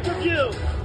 pay-per-view.